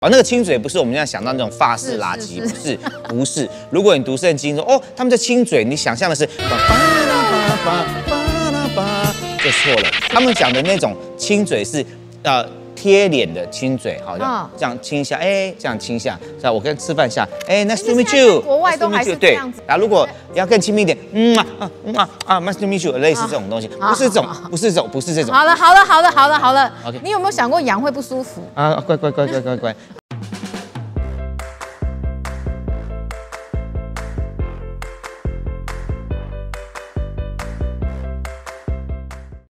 哦，那个亲嘴不是我们现在想到那种法式垃圾，不是，不是。如果你读圣经说，哦，他们在亲嘴，你想象的是，就错了。他们讲的那种亲嘴是，呃。贴脸的亲嘴，好像这样亲一下，哎，这样亲一下，是吧？我跟吃饭下，哎，Nice to meet you。国外都还是这样子。然后如果要更亲密一点，嗯啊嗯啊啊，Nice to meet you，类似这种东西，不是这种，不是这种，不是这种。好了好了好了好了好了，OK。你有没有想过羊会不舒服？啊，乖乖乖乖乖乖。